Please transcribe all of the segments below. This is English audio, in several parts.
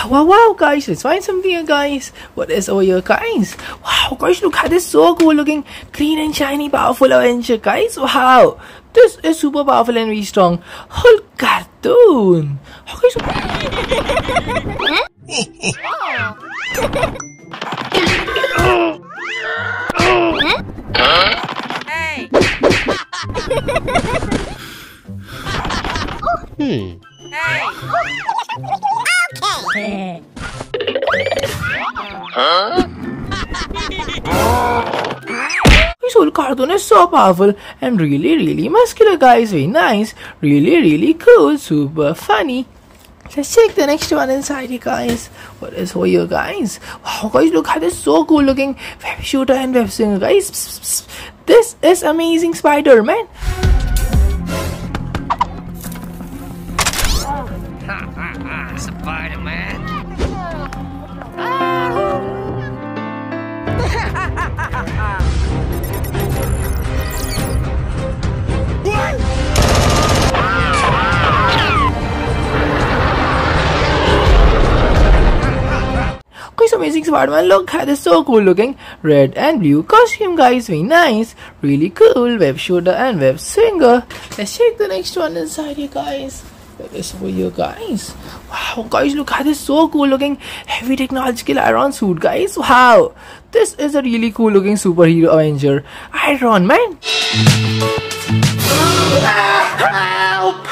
Wow, wow, wow, guys, let's find something here, guys. What is over here, guys? Wow, guys, look at this so cool looking, clean and shiny, powerful Avenger, guys. Wow, this is super powerful and very strong. Hulk cartoon. Okay, so... Hmm. Hey! His whole cartoon is so powerful and really, really muscular, guys. Very nice. Really, really cool. Super funny. Let's check the next one inside guys. What is over here, guys? Wow, guys, look at this so cool looking web shooter and web slinger, guys. This is amazing Spider-Man. Spider-Man! Guys, amazing Spider-Man. Look at this so cool looking red and blue costume, guys. Very nice. Really cool. Web shooter and web slinger. Let's check the next one inside here, guys. What is over here, guys? Wow, guys, look at this so cool looking heavy technological iron suit, guys. Wow. This is a really cool looking superhero Avenger. Iron Man. Help!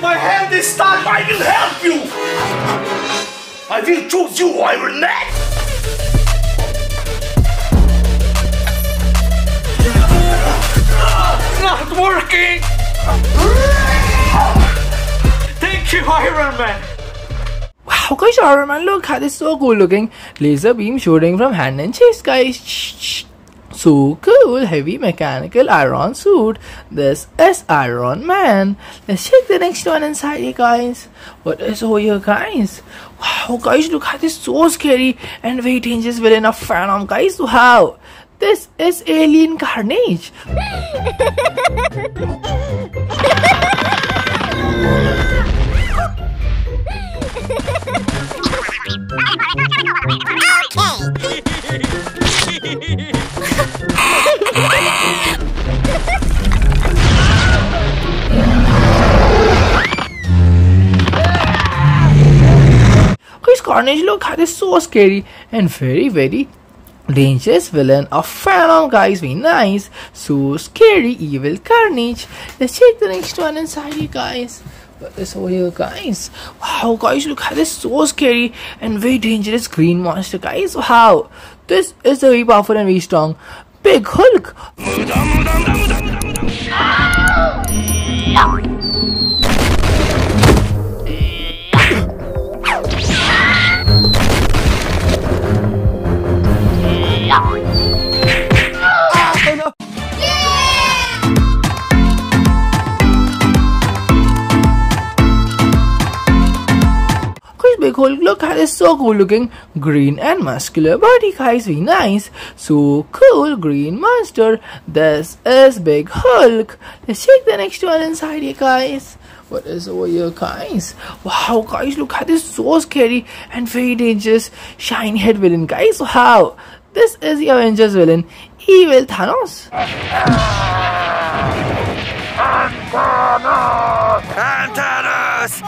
My hand is stuck! I will help you! I will choose you, Iron Man! Not working! Thank Iron Man! Wow, guys, Iron Man, look at this so cool looking laser beam shooting from hand and chest, guys. Shh, shh. So cool, heavy mechanical iron suit. This is Iron Man. Let's check the next one inside here, guys. What is over here, guys? Wow, guys, look at this so scary and very dangerous villain of Phantom, guys. Wow, this is Alien Carnage. Guys, Carnage, look this so scary and very, very dangerous villain of Phantom, guys. Very nice. So scary, evil Carnage. Let's check the next one inside here, guys. What is over here, guys? Wow, guys, look at this so scary and very dangerous green monster, guys. Wow, this is a very powerful and very strong Big Hulk. Oh, Look at so cool looking green and muscular body, guys. Very nice. So cool, green monster. This is Big Hulk. Let's check the next one inside here, guys. What is over here, guys? Wow, guys, look at this so scary and very dangerous shiny head villain, guys. Wow, this is the Avengers villain, Evil Thanos. Antanas!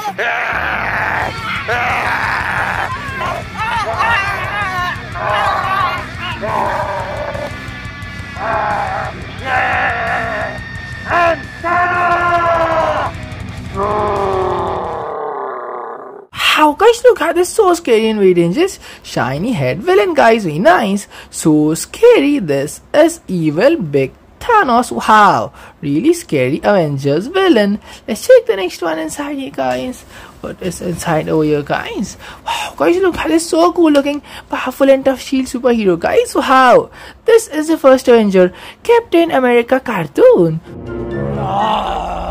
How guys look at this so scary very shiny head villain guys very nice. So scary this is evil big Thanos. Wow really scary Avengers villain. Let's check the next one inside here guys what is inside over here guys. Wow guys look at this so cool looking powerful and tough shield superhero guys. Wow this is the first Avenger Captain America cartoon ah.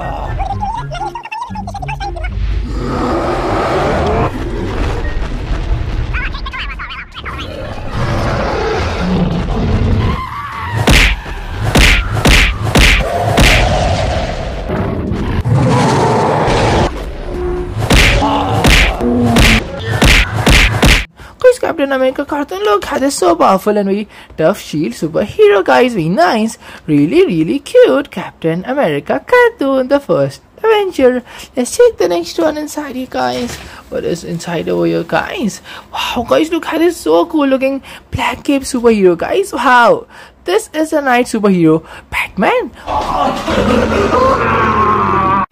Captain America cartoon look this so powerful and very tough shield superhero guys very nice really really cute Captain America cartoon the first Avenger. Let's check the next one inside here guys. What is inside over here guys? Wow guys look at this so cool looking black cape superhero guys. Wow. This is a night superhero Batman.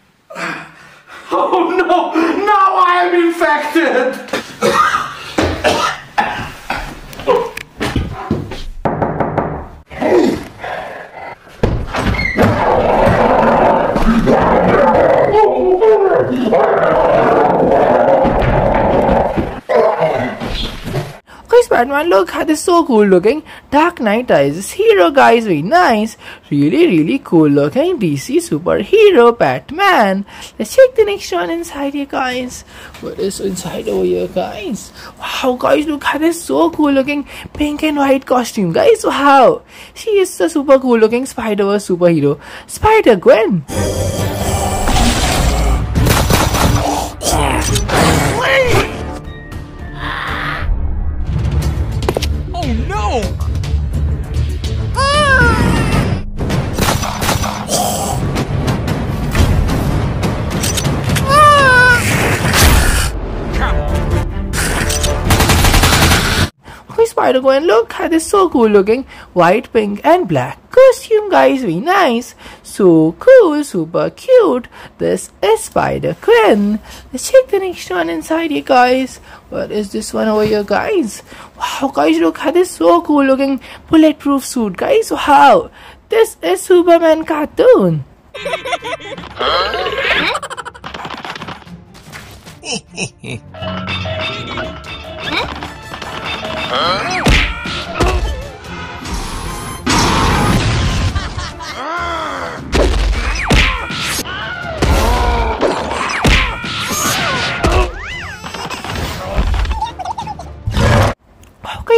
Oh no! Now I am infected! Batman look this so cool looking Dark Knight Rises. Hero guys very nice. Really really cool looking DC superhero Batman. Let's check the next one inside here guys. What is inside over here guys? Wow guys look at this so cool looking pink and white costume guys. Wow. She is a super cool looking Spider-Verse superhero. Spider-Gwen Okay, Spider-Gwen, look at this so cool looking white, pink and black costume guys, very nice. So cool, super cute. This is Spider-Gwen. Let's check the next one inside here guys. What is this one over here guys? Wow guys, look at this so cool looking bulletproof suit guys. Wow. This is Superman cartoon. Hmm? Okay,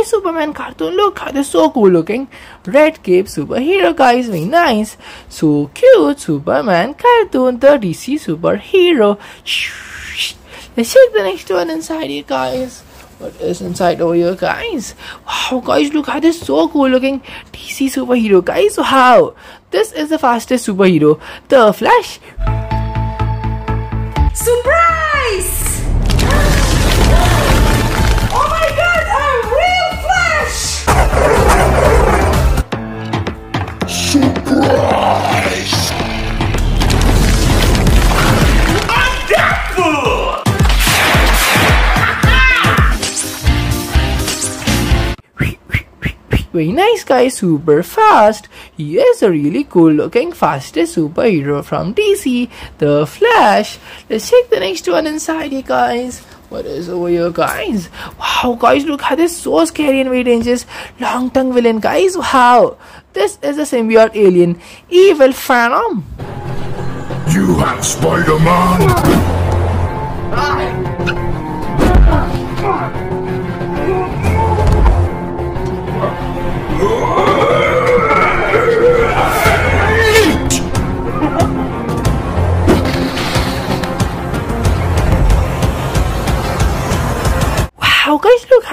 Superman cartoon. Look how they're so cool looking. Red cape superhero guys, very nice. So cute. Superman cartoon, the DC superhero. Let's check the next one inside here, guys. What is inside over here, guys? Wow, guys, look at this so cool looking DC superhero, guys. Wow, this is the fastest superhero, the Flash. Surprise! Very nice guy, super fast. He is a really cool looking fastest superhero from DC, The Flash. Let's check the next one inside here, guys. What is over here, guys? Wow, guys, look how this so scary and very dangerous. Long tongue villain, guys. Wow. This is a symbiote alien, Evil Phantom. You have Spider-Man!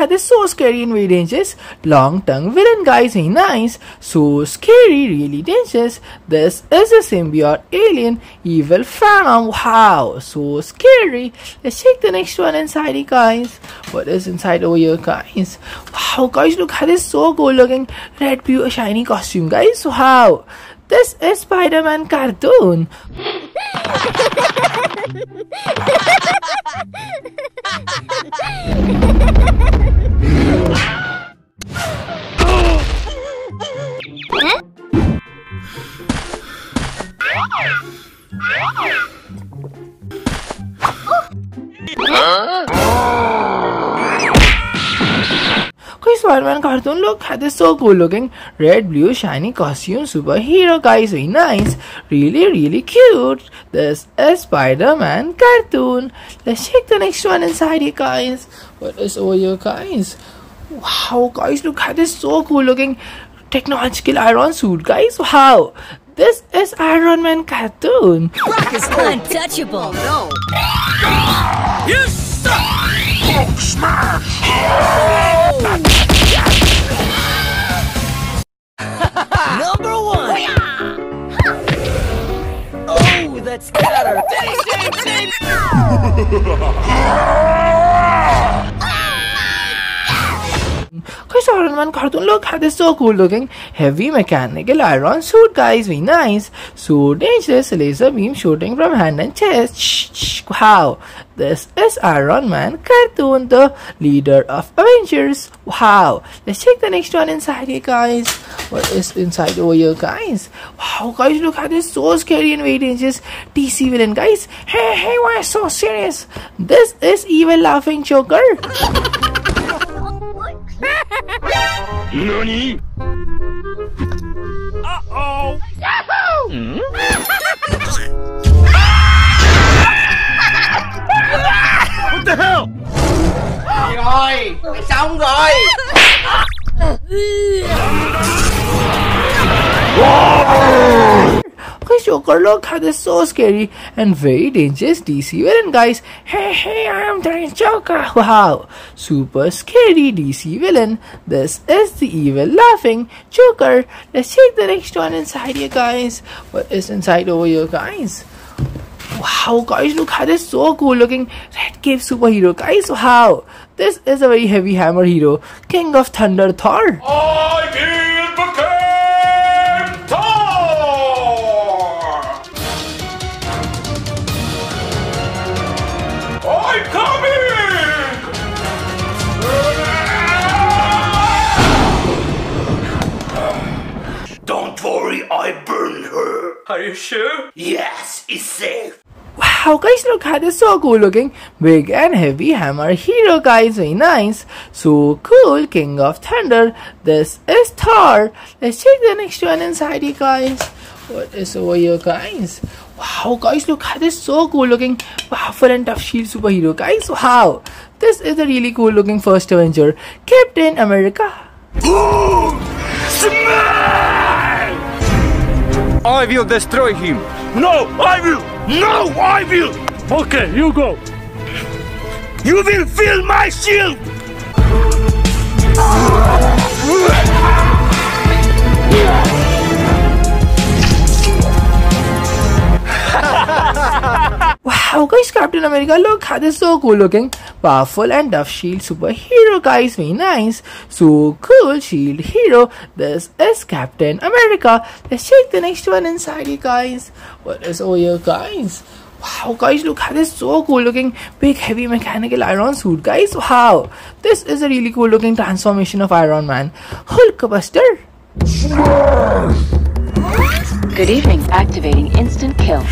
How this so scary and very dangerous. Long tongue villain, guys, very nice. So scary, really dangerous. This is a symbiote alien, evil phantom. Wow, so scary. Let's check the next one inside it, guys. What is inside over here, guys? Wow, guys, look how this so cool looking red, blue, shiny costume, guys. Wow, this is Spider-Man cartoon. Okay, Spider-Man cartoon look at this so cool looking red, blue, shiny costume superhero guys, very nice, really, really cute. This is Spider-Man cartoon. Let's check the next one inside here, guys. What is over here, guys? Wow, guys, look at this so cool looking technological iron suit, guys. Wow, this is Iron Man cartoon. Rock is untouchable. No. You suck! Hulk smash! Oh. that scatter. ding, ding! Spider-Man cartoon. Look at this so cool looking heavy mechanical iron suit guys. Very nice. So dangerous laser beam shooting from hand and chest. Wow. This is Iron Man cartoon, the leader of Avengers. Wow. Let's check the next one inside here guys. What is inside over here guys? Wow guys look at this so scary and very dangerous DC villain guys. Hey hey why so serious? This is evil laughing Joker. NANI? Uh-oh. What the hell? Rồi, xong rồi. Guys, oh, Joker, look how this so scary and very dangerous DC villain, guys. Hey, hey, I am the Joker. Wow, super scary DC villain. This is the evil laughing Joker. Let's check the next one inside here, guys. What is inside over here, guys? Wow, guys, look how this so cool looking red cape superhero, guys. Wow, this is a very heavy hammer hero, King of Thunder Thor. I you sure? Yes, it's safe. Wow, guys, look at this so cool looking big and heavy hammer hero, guys. Very nice. So cool, King of Thunder. This is Thor. Let's check the next one inside here, guys. What is over here, guys? Wow, guys, look at this so cool looking powerful and tough shield superhero, guys. Wow, this is a really cool looking first Avenger, Captain America. Smash! I will destroy him. No, I will! No, I will! Okay, you go. You will feel my shield! Wow, guys, Captain America, look how is so cool looking. Powerful and tough shield superhero, guys. Very nice. So cool shield hero. This is Captain America. Let's check the next one inside here, guys. What is over here, guys? Wow, guys, look how this is so cool looking. Big, heavy mechanical iron suit, guys. Wow. This is a really cool looking transformation of Iron Man. Hulkbuster. Good evening. Activating instant kill.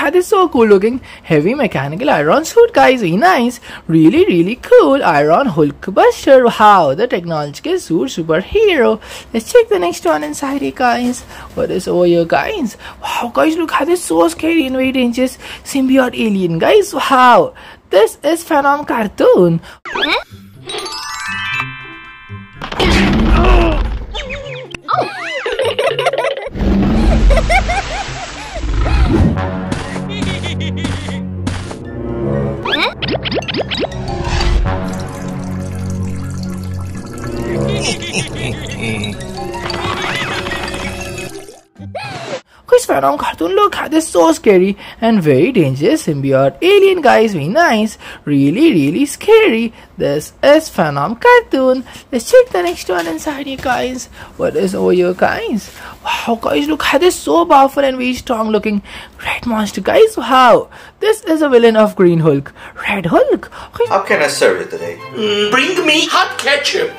Wow, guys, look how this is so cool looking. Heavy mechanical iron suit, guys. Very nice. Really, really cool. Iron Hulkbuster. Wow, the technological suit superhero. Let's check the next one inside here, guys. What is over here, guys? Wow, guys, look how this so scary and very dangerous. Symbiote alien, guys. Wow. This is Venom cartoon. Hehehehe Quiz Venom cartoon, look how this is so scary and very dangerous symbiote alien guys, very nice, really really scary. This is Venom cartoon. Let's check the next one inside here guys. What is over here guys? Wow guys, look at this so powerful and very strong looking red monster guys. Wow, this is a villain of Green Hulk, Red Hulk. How can I serve you today? Mm, bring me hot ketchup.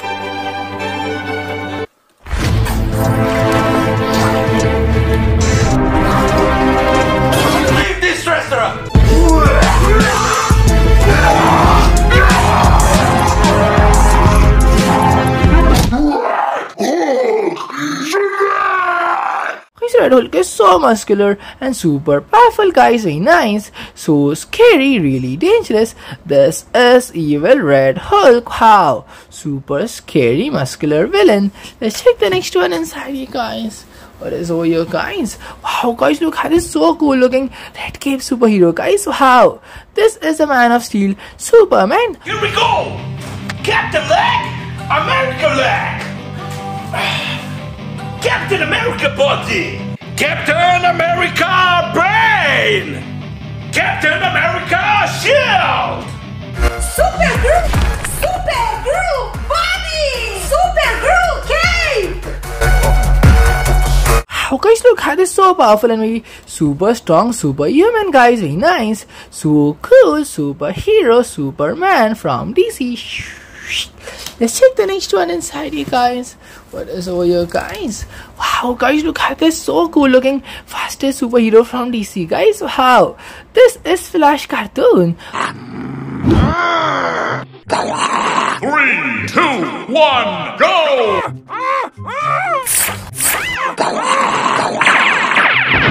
Red Hulk is so muscular and super powerful, guys. Very nice. So scary, really dangerous. This is evil Red Hulk. How? Super scary, muscular villain. Let's check the next one inside here, guys. What is over here, guys? Wow, guys, look, that is so cool looking. Red Cape superhero, guys. Wow, this is a Man of Steel Superman. Here we go! Captain Leg! America Leg! Captain America Body! Captain America Brain! Captain America Shield! Supergirl! Supergirl! Body! Supergirl cape! Wow, guys, look, that is so powerful and very super strong superhuman, guys. Very nice. So cool superhero Superman from DC. Let's check the next one inside here, guys. What is over here, guys? Wow, guys, look at this. So cool looking. Fastest superhero from DC, guys. Wow. This is Flash cartoon. Three, two, one, go!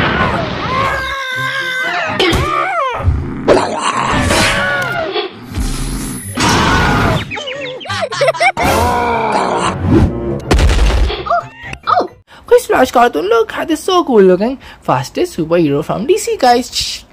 Chris Flash cartoon, look at this. So cool looking. Fastest superhero from DC, guys.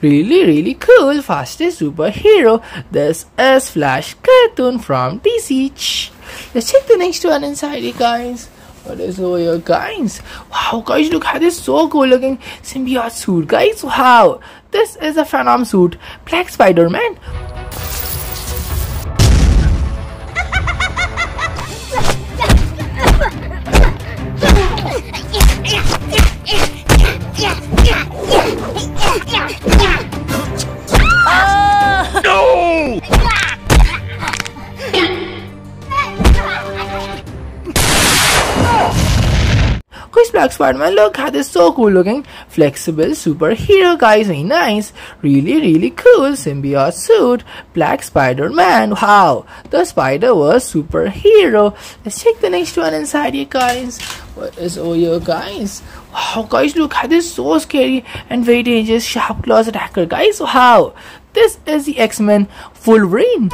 Really, really cool. Fastest superhero. This is Flash cartoon from DC. Let's check the next one inside guys. What is over here, guys? Wow, guys, look at this so cool looking symbiote suit, guys. Wow, this is a Venom suit, Black Spider Man. Chris Black Spider-Man, look at this so cool looking. Flexible superhero guys, very nice, really really cool symbiote suit, Black Spider-Man, wow, the Spider-Verse superhero. Let's check the next one inside here guys. What is over guys? Wow guys, look at this so scary and very dangerous sharp claws attacker guys, wow. This is the X-Men Wolverine.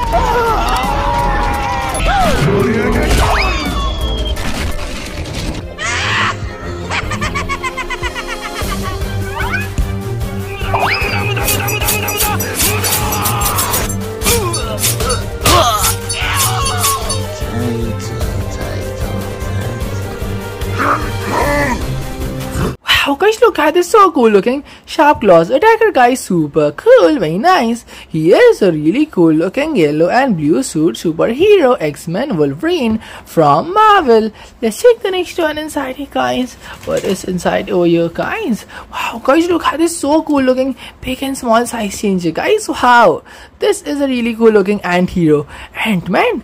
Guys, this so cool looking sharp claws attacker guy, super cool, very nice. He is a really cool looking yellow and blue suit superhero X-Men Wolverine from Marvel. Let's check the next one inside here, guys. What is inside over here, guys? Wow, guys, look at this so cool looking big and small size changer, guys. Wow, this is a really cool looking ant-hero, Ant-Man.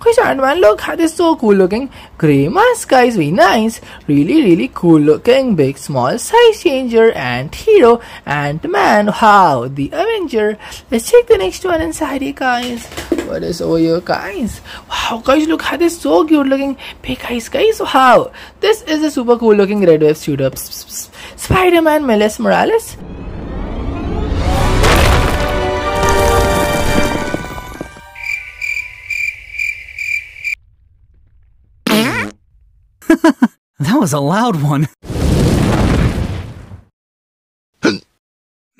Chris Ant-Man, look at this so cool looking grey mask guys, very nice. Really, really cool looking big small size changer and hero and man Wow, the Avenger. Let's check the next one inside here guys. What is over here guys? Wow guys, look at this so cute looking big guys, guys. Wow, this is a super cool looking red wave suit up. Spider-Man Miles Morales. That was a loud one.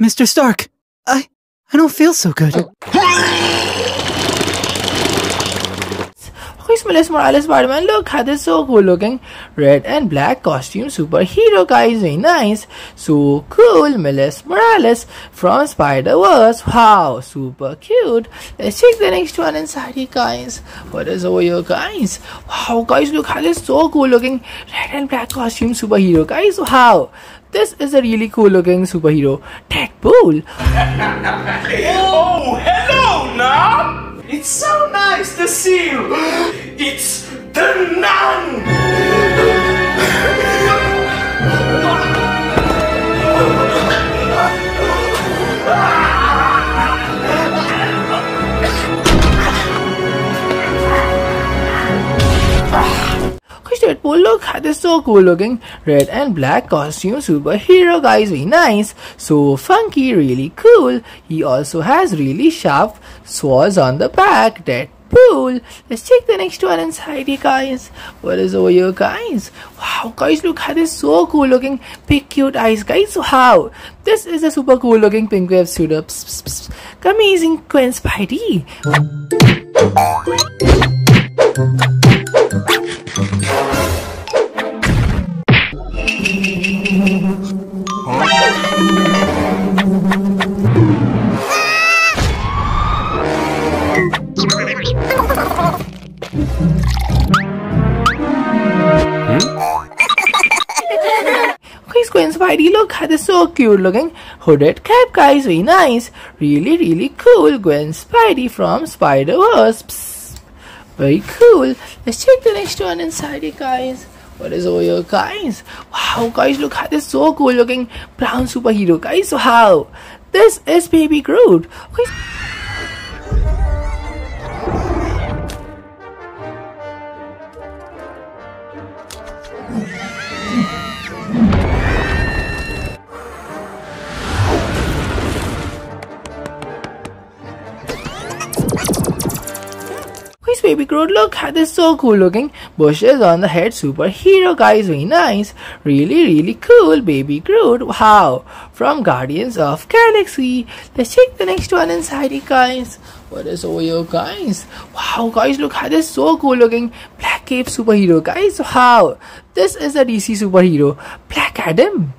Mr. Stark, I I don't feel so good. Oh. Miles Morales Spider-Man, look at this so cool looking red and black costume superhero guys, very nice. So cool, Miles Morales from Spider-Verse. Wow, super cute. Let's check the next one inside guys. What is over here guys? Wow guys, look at this so cool looking red and black costume superhero guys. Wow. This is a really cool looking superhero, Deadpool. Oh, hello, Nam! It's so nice to see you! It's the nun! Deadpool look at this so cool looking. Red and black costume superhero guys very nice. So funky really cool. He also has really sharp swords on the back. Deadpool. Let's check the next one inside here guys. What is over here guys? Wow guys look at this so cool looking. Big cute eyes guys. Wow. This is a super cool looking pink wave suit. Up amazing Gwen Spidey, look, this so cute looking hooded cap, guys, very nice. Really, really cool. Gwen Spidey from Spider Verse. Very cool. Let's check the next one inside it, guys. What is over here, guys? Wow, guys, look at this so cool looking brown superhero, guys. Wow, this is Baby Groot. Guys, Baby Groot, look at this so cool looking bushes on the head superhero guys, very nice. Really, really cool, baby Groot. Wow. From Guardians of Galaxy. Let's check the next one inside it, guys. What is over here, guys? Wow, guys, look at this so cool looking Black Cape superhero, guys. Wow. This is a DC superhero, Black Adam.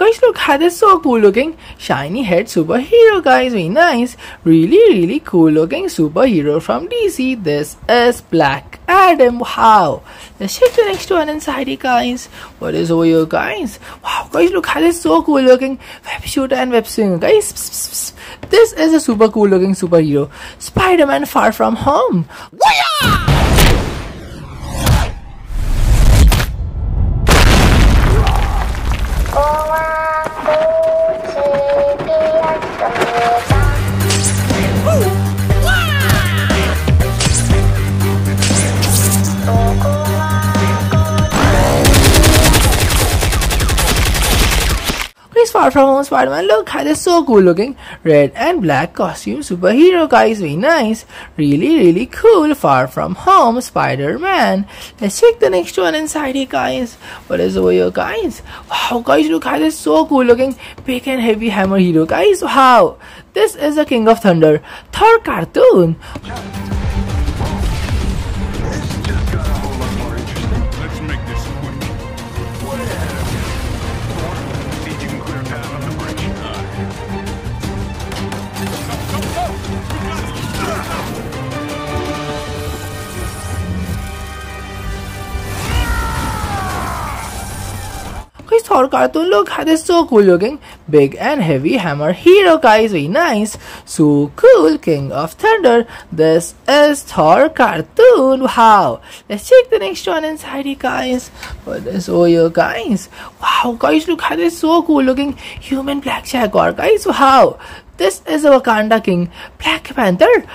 Guys, look at this so cool looking shiny head superhero, guys. Very nice. Really, really cool looking superhero from DC. This is Black Adam. Wow. Let's check the next one inside guys. What is over here, guys? Wow, guys, look at this so cool looking web shooter and web swinger, guys. This is a super cool looking superhero. Spider Man Far From Home. Far From Home Spider-Man look at this so cool looking red and black costume superhero guys very nice. Really really cool. Far From Home Spider-Man. Let's check the next one inside here guys. What is over here guys? Wow guys look at this so cool looking big and heavy hammer hero guys. Wow this is the King of Thunder Thor cartoon Thor cartoon look at this so cool looking big and heavy hammer hero guys very nice. So cool king of thunder. This is Thor cartoon. Wow. Let's check the next one inside guys. What is over here guys. Wow guys look this so cool looking human black jaguar guys. Wow. This is a Wakanda king Black Panther.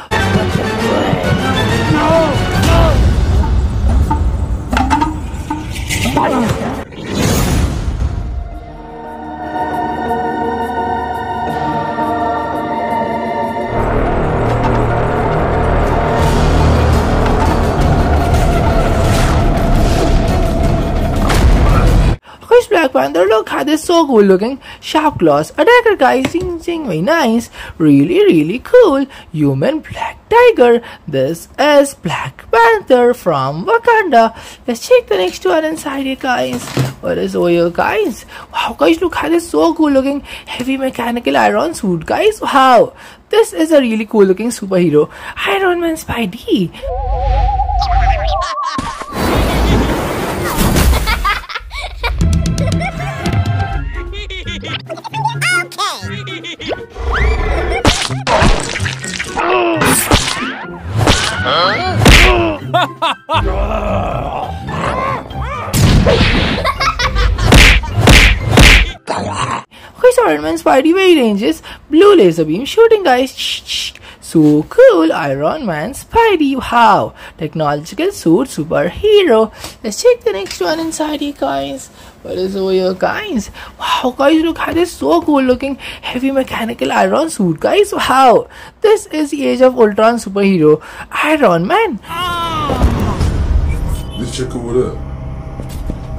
Guys, Black Panther, look at this so cool looking. Sharp claws, attacker guys, zing zing, very nice. Really, really cool. Human Black Tiger. This is Black Panther from Wakanda. Let's check the next one inside here, guys. What is over here, guys? Wow, guys, look at this so cool looking heavy mechanical iron suit, guys. Wow, this is a really cool looking superhero. Iron Man Spidey. Okay, Iron Man Spidey way ranges blue laser beam shooting guys. So cool, Iron Man Spidey. Wow, technological suit superhero. Let's check the next one inside here, guys. What is over here, guys? Wow, guys, look at this so cool looking heavy mechanical iron suit, guys. Wow, this is the Age of Ultron superhero Iron Man. Oh. Let's check over there.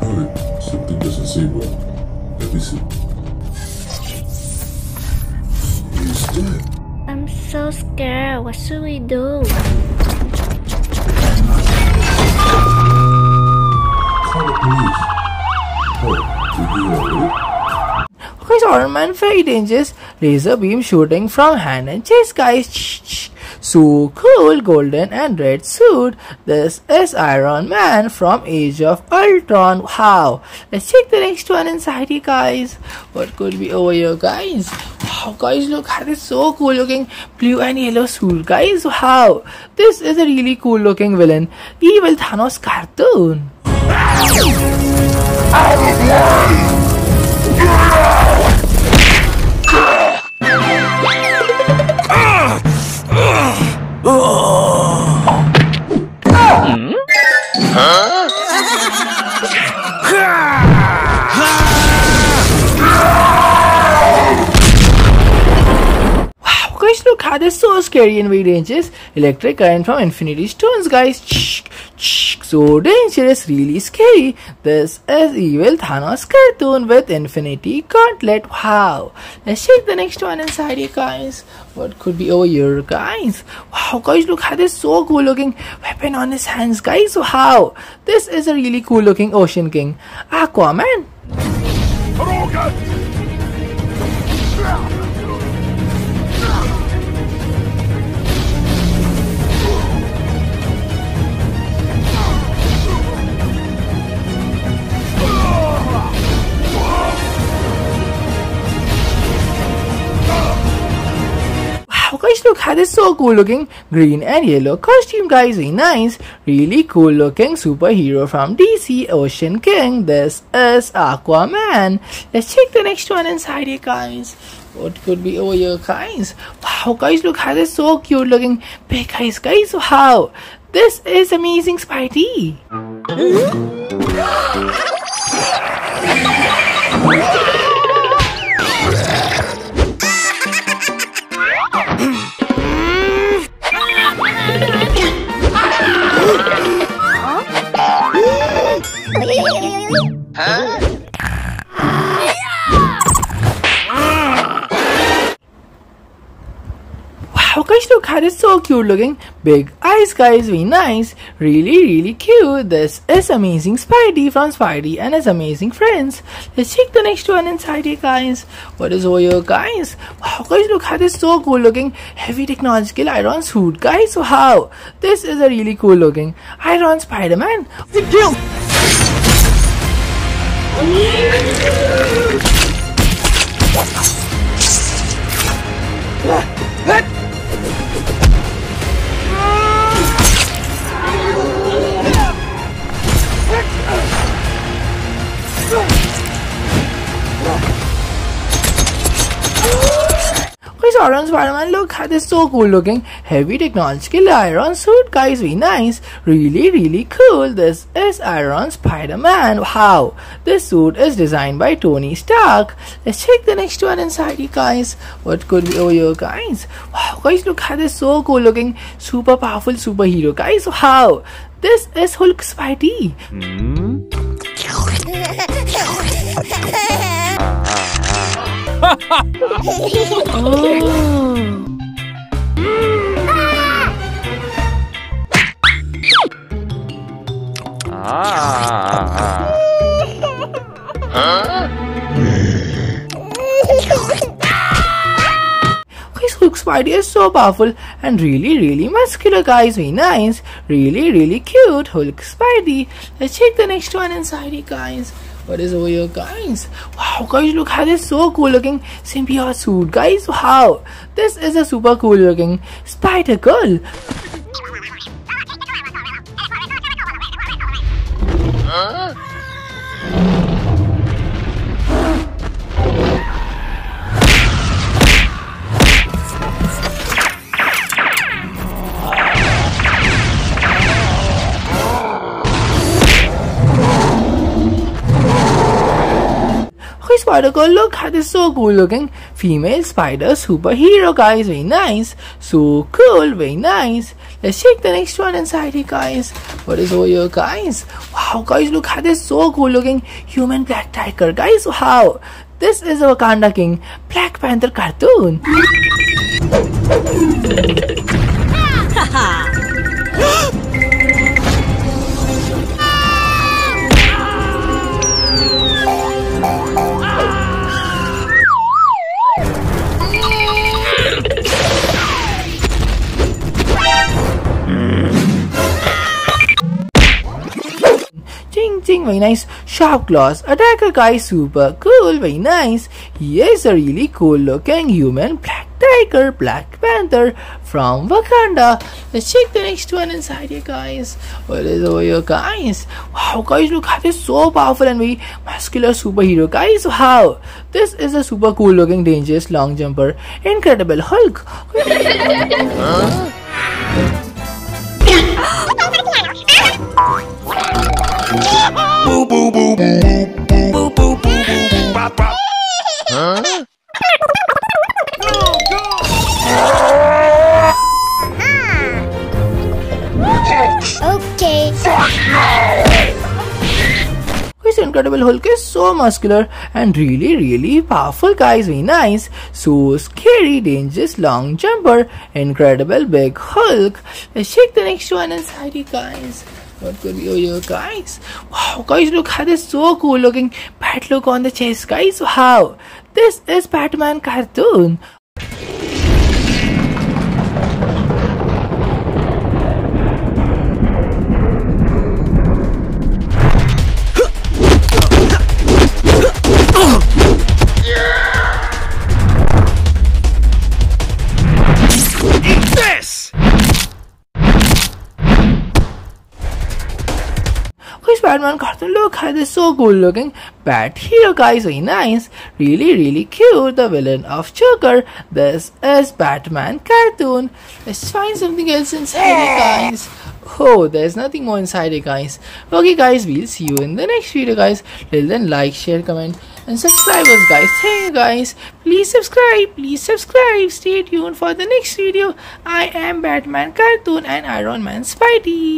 Alright, something doesn't seem well. Let me see. He's dead. I'm so scared. What should we do? Call the police. Okay, so Iron Man very dangerous laser beam shooting from hand and chest, guys. So cool, golden and red suit. This is Iron Man from Age of Ultron. Wow. Let's check the next one inside guys. What could be over here, guys? Wow, guys, look at this so cool looking blue and yellow suit, guys. Wow. This is a really cool looking villain. Evil Thanos cartoon. Wow, guys, look ah, how this so scary and very dangerous. Electric current from Infinity Stones, guys. So dangerous, really scary. This is Evil Thanos cartoon with Infinity Gauntlet. Wow. Let's check the next one inside here, guys. What could be over here, guys? Wow, guys, look at this so cool looking weapon on his hands, guys. Wow. This is a really cool looking Ocean King. Aquaman. This so cool looking green and yellow costume, guys. Very nice. Really cool looking superhero from DC, Ocean King. This is Aquaman. Let's check the next one inside here, guys. What could be over here, guys? Wow, guys, look how this so cute looking big eyes, guys. Wow, this is amazing Spidey. cute looking. Big eyes, guys, very nice. Really, really cute. This is amazing Spidey from Spidey and his amazing friends. Let's check the next one inside here, guys. What is over here, guys? Wow, guys, look how this so cool looking. Heavy technological iron suit, guys. Wow, this is a really cool looking Iron Spider-Man. Kill! Iron Spider-Man, look how this so cool looking. Heavy technological iron suit, guys, be nice. Really, really cool. This is Iron Spider-Man. Wow, this suit is designed by Tony Stark. Let's check the next one inside you guys. What could be over here, guys? Wow, guys, look how this so cool looking. Super powerful superhero, guys. Wow, this is Hulk Spidey. Hmm? Guys, Hulk Spidey is so powerful and really, really muscular, guys. Very nice. Really, really cute. Hulk Spidey. Let's check the next one inside guys. What is over here, guys? Wow, guys, look how this so cool looking symbiote suit, guys. Wow, this is a super cool looking Spider Girl. Okay, Girl, look, that is so cool looking. Female spider superhero, guys. Very nice. So cool, very nice. Let's check the next one inside here, guys. What is over here, guys? Wow, guys, look, at this so cool looking. Human Black Tiger, guys. Wow. This is a Wakanda King Black Panther cartoon. Very nice. Sharp claws. Attacker guy, super cool, very nice. He is a really cool looking human black tiger, Black Panther from Wakanda. Let's check the next one inside here, guys. What is over here, guys? Wow, guys, look at this so powerful and very muscular superhero, guys. Wow, this is a super cool looking, dangerous long jumper, Incredible Hulk. Okay. This Incredible Hulk is so muscular and really, really powerful, guys. Very nice. So scary, dangerous, long jumper, incredible big Hulk. Let's check the next one inside you guys. What could over here, guys? Wow, guys, look at this so cool looking bat look on the chest, guys. Wow, this is Batman cartoon. Look at this so cool looking bat hero guys, very nice. Really, really cute. The villain of Joker. This is Batman cartoon. Let's find something else inside it, guys. Oh, there's nothing more inside it, guys. Okay, guys, we'll see you in the next video, guys. Till then, like, share, comment, and subscribe us, guys. Thank you, guys. Please subscribe. Please subscribe. Stay tuned for the next video. I am Batman cartoon and Iron Man Spidey.